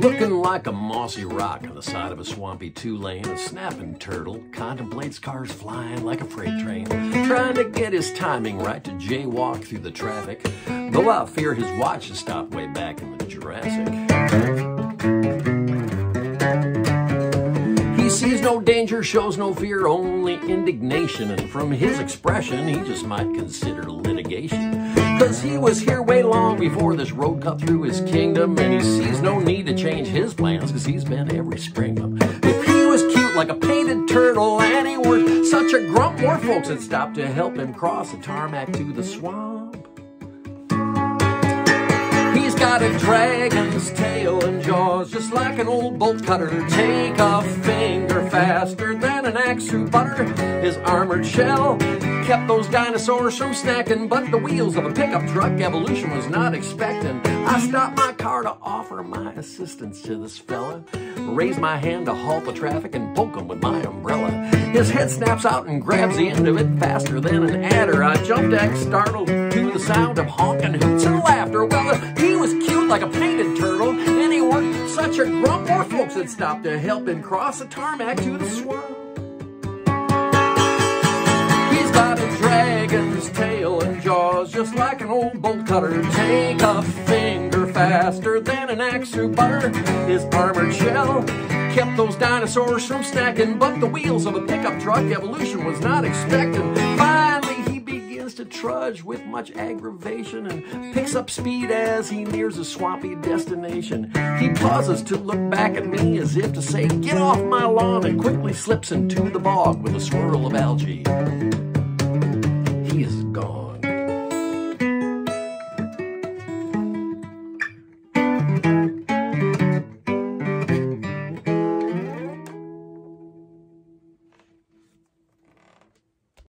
Looking like a mossy rock on the side of a swampy two-lane, a snapping turtle contemplates cars flying like a freight train, trying to get his timing right to jaywalk through the traffic, though I fear his watch has stopped way back in the Jurassic. Sees no danger, shows no fear, only indignation, and from his expression, he just might consider litigation. Cause he was here way long before this road cut through his kingdom, and he sees no need to change his plans, cause he's been every springdom. If he was cute like a painted turtle, and he were such a grump, more folks would stop to help him cross the tarmac to the swamp. Got a dragon's tail and jaws, just like an old bolt cutter. Take a finger faster than an axe through butter. His armored shell kept those dinosaurs from snacking, but the wheels of a pickup truck evolution was not expecting. I stopped my car to offer my assistance to this fella. raised my hand to halt the traffic and poke him with my umbrella. His head snaps out and grabs the end of it faster than an adder. I jumped back, startled to the sound of honking hoots and laughter. Well, he was cute like a painted turtle, and he worked such a grump. More folks had stopped to help him cross the tarmac to the swamp. He's got a dragon's tail and jaws, just like an old bolt cutter. Take a finger faster than an axe through butter. His armored shell kept those dinosaurs from snacking, but the wheels of a pickup truck evolution was not expecting. Begins to trudge with much aggravation and picks up speed as he nears a swampy destination. He pauses to look back at me as if to say, Get off my lawn, and quickly slips into the bog with a swirl of algae. He is gone.